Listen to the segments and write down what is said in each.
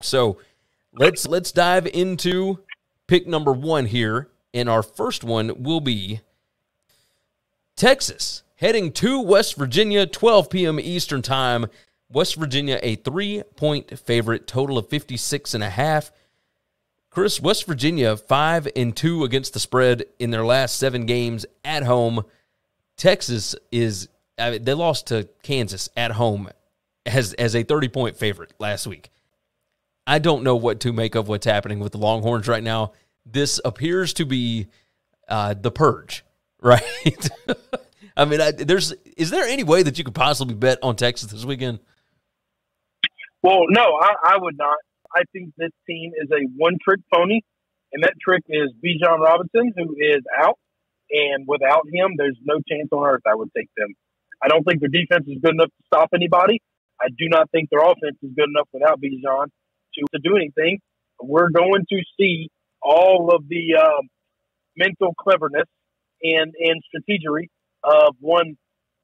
So let's let's dive into pick number one here. And our first one will be Texas heading to West Virginia, 12 p.m. Eastern Time. West Virginia, a three point favorite, total of 56 and a half. Chris, West Virginia, five and two against the spread in their last seven games at home. Texas is, I mean, they lost to Kansas at home as, as a 30 point favorite last week. I don't know what to make of what's happening with the Longhorns right now. This appears to be uh, the purge, right? I mean, I, there's is there any way that you could possibly bet on Texas this weekend? Well, no, I, I would not. I think this team is a one-trick pony, and that trick is Bijan Robinson, who is out. And without him, there's no chance on earth I would take them. I don't think their defense is good enough to stop anybody. I do not think their offense is good enough without Bijan to, to do anything. We're going to see all of the uh, mental cleverness and, and strategery of one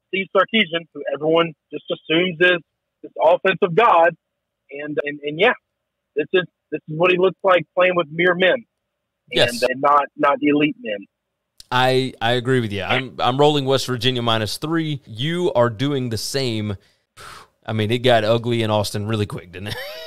Steve Sarkisian, who everyone just assumes is this offensive god. And, and, and yeah, this is, this is what he looks like playing with mere men yes. and, and not, not elite men. I I agree with you. I'm I'm rolling West Virginia minus three. You are doing the same. I mean, it got ugly in Austin really quick, didn't it?